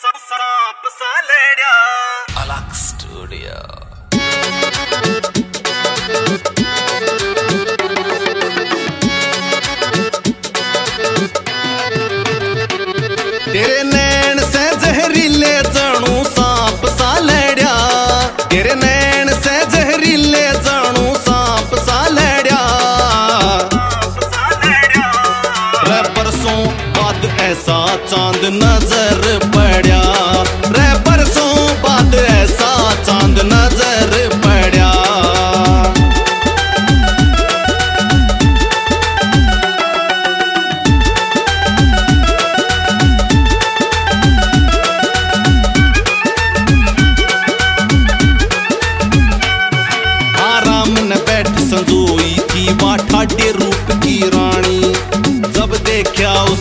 सांप सा अलग स्टूडियो। चांद नजर पड़ा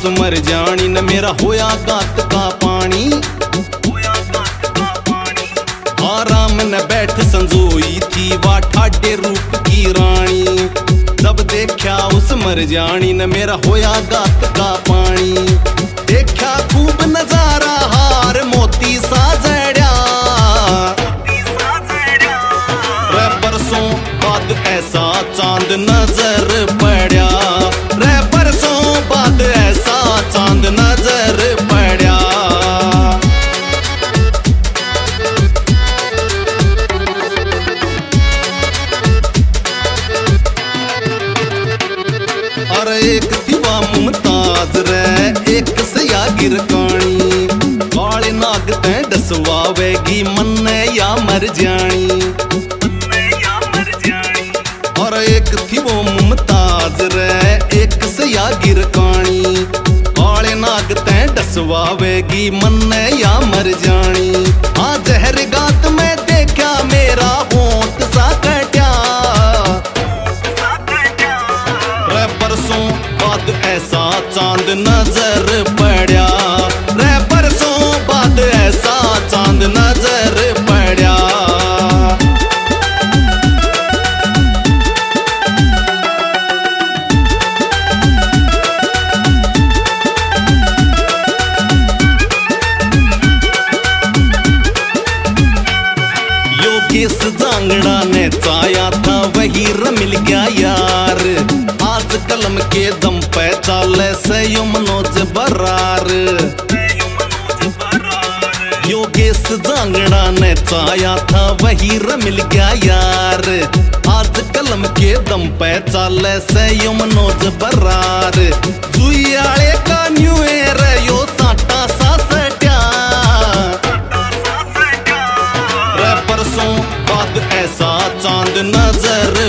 उस मर जानी, न मेरा होया गात का पानी। आराम न बैठ संजोई थी वा ठाडे रूप की रानी। जब देखा उस मर जानी, न मेरा होया गात का पानी। गिरकानी। काले नाग ते डसवावेगी मन्ने या मर जानी। या और एक थी वो मुमताज़ रे एक सया गिरकानी। काले नाग ते डसवावेगी मन्ने या मर जानी। आ जहर गात में देखा, मेरा होंठ सा कट्या। सा परसों बाद ऐसा चाँद नज़र योगेश जांगड़ा ने चाया था, वही रमिल गया यार। आज कलम के दम पे चाले से यो मनोज बरार। योगेश जांगड़ा ने चाया था, वही र मिल गया यार। आज कलम के दम पे चाले से यो मनोज बरार। जुआले का सेड्या रे